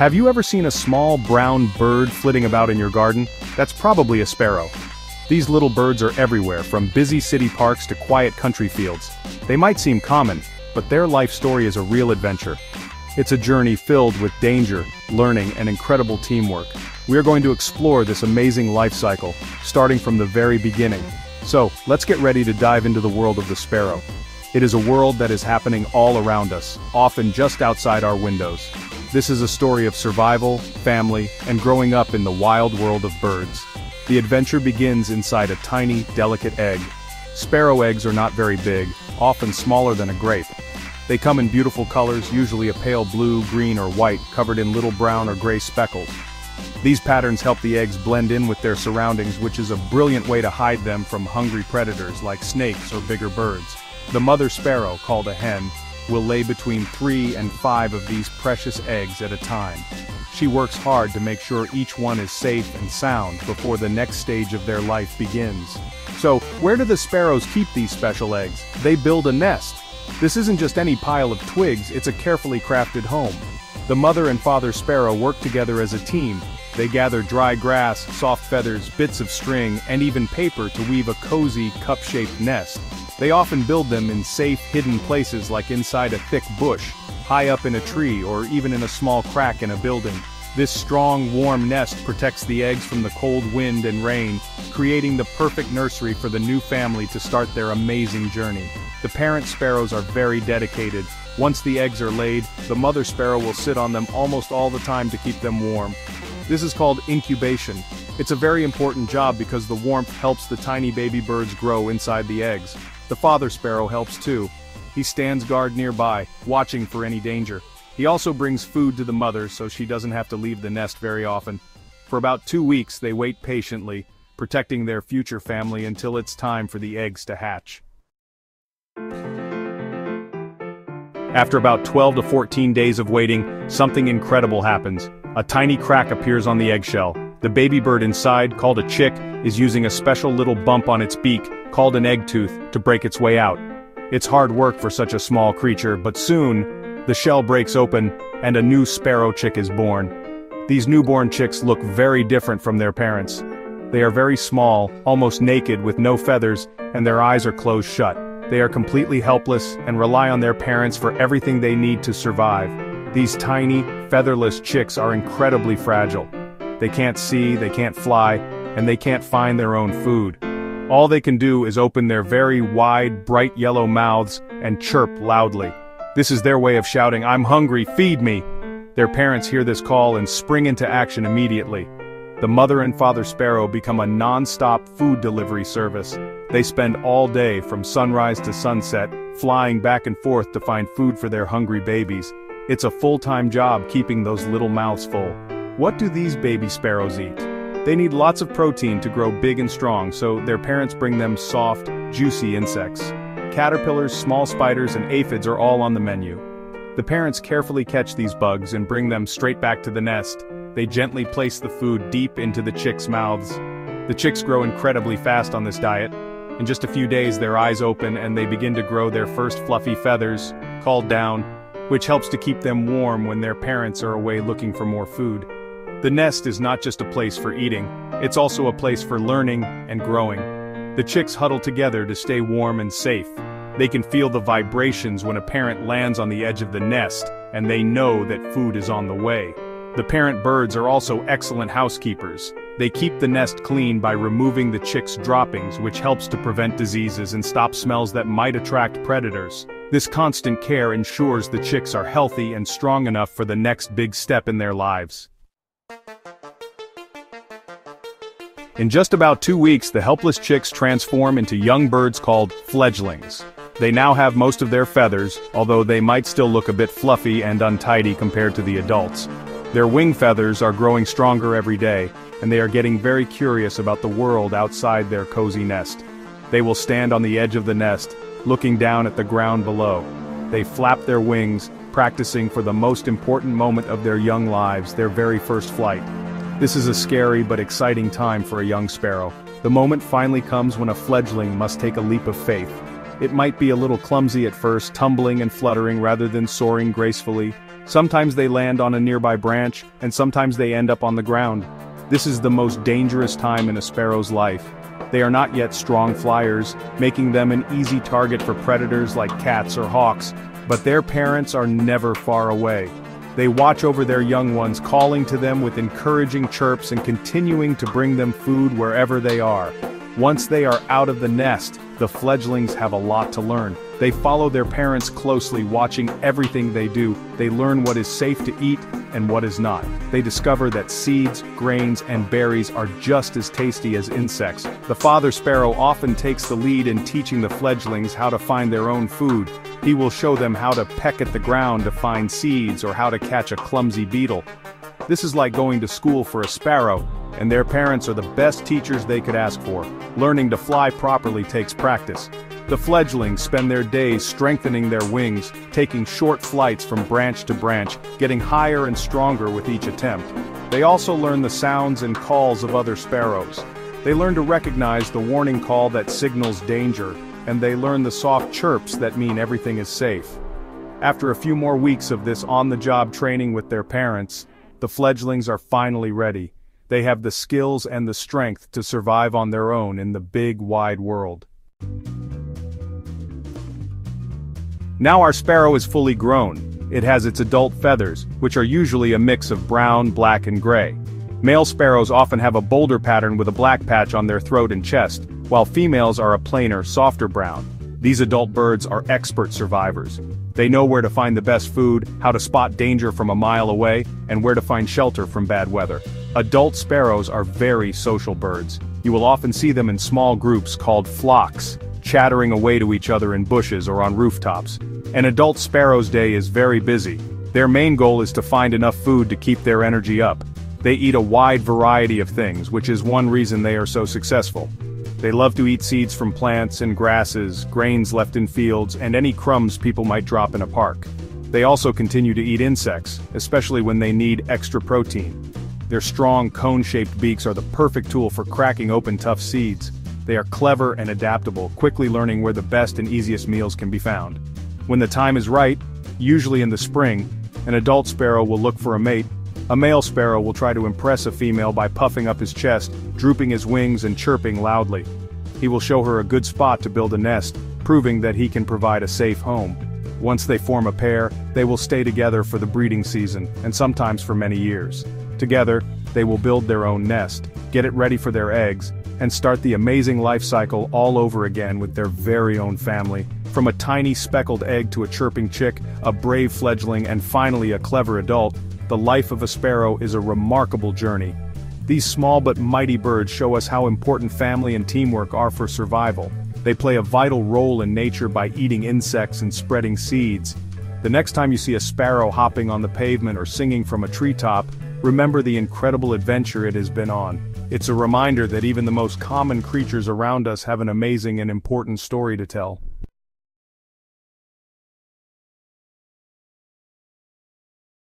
Have you ever seen a small brown bird flitting about in your garden? That's probably a sparrow. These little birds are everywhere, from busy city parks to quiet country fields. They might seem common, but their life story is a real adventure. It's a journey filled with danger, learning, and incredible teamwork. We are going to explore this amazing life cycle, starting from the very beginning. So, let's get ready to dive into the world of the sparrow. It is a world that is happening all around us, often just outside our windows. This is a story of survival, family, and growing up in the wild world of birds. The adventure begins inside a tiny, delicate egg. Sparrow eggs are not very big, often smaller than a grape. They come in beautiful colors, usually a pale blue, green, or white, covered in little brown or gray speckles. These patterns help the eggs blend in with their surroundings which is a brilliant way to hide them from hungry predators like snakes or bigger birds. The mother sparrow, called a hen, will lay between three and five of these precious eggs at a time. She works hard to make sure each one is safe and sound before the next stage of their life begins. So, where do the sparrows keep these special eggs? They build a nest. This isn't just any pile of twigs, it's a carefully crafted home. The mother and father sparrow work together as a team. They gather dry grass, soft feathers, bits of string, and even paper to weave a cozy, cup-shaped nest. They often build them in safe, hidden places like inside a thick bush, high up in a tree or even in a small crack in a building. This strong, warm nest protects the eggs from the cold wind and rain, creating the perfect nursery for the new family to start their amazing journey. The parent sparrows are very dedicated. Once the eggs are laid, the mother sparrow will sit on them almost all the time to keep them warm. This is called incubation. It's a very important job because the warmth helps the tiny baby birds grow inside the eggs. The father sparrow helps too. He stands guard nearby, watching for any danger. He also brings food to the mother so she doesn't have to leave the nest very often. For about two weeks they wait patiently, protecting their future family until it's time for the eggs to hatch. After about 12 to 14 days of waiting, something incredible happens. A tiny crack appears on the eggshell. The baby bird inside, called a chick, is using a special little bump on its beak, called an egg tooth, to break its way out. It's hard work for such a small creature, but soon, the shell breaks open, and a new sparrow chick is born. These newborn chicks look very different from their parents. They are very small, almost naked with no feathers, and their eyes are closed shut. They are completely helpless and rely on their parents for everything they need to survive. These tiny, featherless chicks are incredibly fragile. They can't see, they can't fly, and they can't find their own food. All they can do is open their very wide, bright yellow mouths and chirp loudly. This is their way of shouting, I'm hungry, feed me! Their parents hear this call and spring into action immediately. The mother and father sparrow become a non-stop food delivery service. They spend all day from sunrise to sunset, flying back and forth to find food for their hungry babies. It's a full-time job keeping those little mouths full. What do these baby sparrows eat? They need lots of protein to grow big and strong, so their parents bring them soft, juicy insects. Caterpillars, small spiders, and aphids are all on the menu. The parents carefully catch these bugs and bring them straight back to the nest. They gently place the food deep into the chicks' mouths. The chicks grow incredibly fast on this diet. In just a few days their eyes open and they begin to grow their first fluffy feathers, called down, which helps to keep them warm when their parents are away looking for more food. The nest is not just a place for eating, it's also a place for learning and growing. The chicks huddle together to stay warm and safe. They can feel the vibrations when a parent lands on the edge of the nest, and they know that food is on the way. The parent birds are also excellent housekeepers. They keep the nest clean by removing the chicks' droppings which helps to prevent diseases and stop smells that might attract predators. This constant care ensures the chicks are healthy and strong enough for the next big step in their lives. In just about two weeks the helpless chicks transform into young birds called fledglings. They now have most of their feathers, although they might still look a bit fluffy and untidy compared to the adults. Their wing feathers are growing stronger every day, and they are getting very curious about the world outside their cozy nest. They will stand on the edge of the nest, looking down at the ground below. They flap their wings, practicing for the most important moment of their young lives, their very first flight. This is a scary but exciting time for a young sparrow. The moment finally comes when a fledgling must take a leap of faith. It might be a little clumsy at first, tumbling and fluttering rather than soaring gracefully. Sometimes they land on a nearby branch, and sometimes they end up on the ground. This is the most dangerous time in a sparrow's life. They are not yet strong flyers, making them an easy target for predators like cats or hawks, but their parents are never far away. They watch over their young ones calling to them with encouraging chirps and continuing to bring them food wherever they are. Once they are out of the nest, the fledglings have a lot to learn. They follow their parents closely watching everything they do, they learn what is safe to eat and what is not. They discover that seeds, grains, and berries are just as tasty as insects. The father sparrow often takes the lead in teaching the fledglings how to find their own food. He will show them how to peck at the ground to find seeds or how to catch a clumsy beetle. This is like going to school for a sparrow, and their parents are the best teachers they could ask for. Learning to fly properly takes practice. The fledglings spend their days strengthening their wings, taking short flights from branch to branch, getting higher and stronger with each attempt. They also learn the sounds and calls of other sparrows. They learn to recognize the warning call that signals danger, and they learn the soft chirps that mean everything is safe. After a few more weeks of this on-the-job training with their parents, the fledglings are finally ready. They have the skills and the strength to survive on their own in the big wide world. Now our sparrow is fully grown. It has its adult feathers, which are usually a mix of brown, black and gray. Male sparrows often have a bolder pattern with a black patch on their throat and chest, while females are a plainer, softer brown. These adult birds are expert survivors. They know where to find the best food, how to spot danger from a mile away, and where to find shelter from bad weather. Adult sparrows are very social birds. You will often see them in small groups called flocks, chattering away to each other in bushes or on rooftops. An adult sparrow's day is very busy. Their main goal is to find enough food to keep their energy up. They eat a wide variety of things, which is one reason they are so successful. They love to eat seeds from plants and grasses, grains left in fields, and any crumbs people might drop in a park. They also continue to eat insects, especially when they need extra protein. Their strong, cone-shaped beaks are the perfect tool for cracking open tough seeds. They are clever and adaptable, quickly learning where the best and easiest meals can be found. When the time is right, usually in the spring, an adult sparrow will look for a mate a male sparrow will try to impress a female by puffing up his chest, drooping his wings and chirping loudly. He will show her a good spot to build a nest, proving that he can provide a safe home. Once they form a pair, they will stay together for the breeding season, and sometimes for many years. Together, they will build their own nest, get it ready for their eggs, and start the amazing life cycle all over again with their very own family, from a tiny speckled egg to a chirping chick, a brave fledgling and finally a clever adult, the life of a sparrow is a remarkable journey. These small but mighty birds show us how important family and teamwork are for survival. They play a vital role in nature by eating insects and spreading seeds. The next time you see a sparrow hopping on the pavement or singing from a treetop, remember the incredible adventure it has been on. It's a reminder that even the most common creatures around us have an amazing and important story to tell.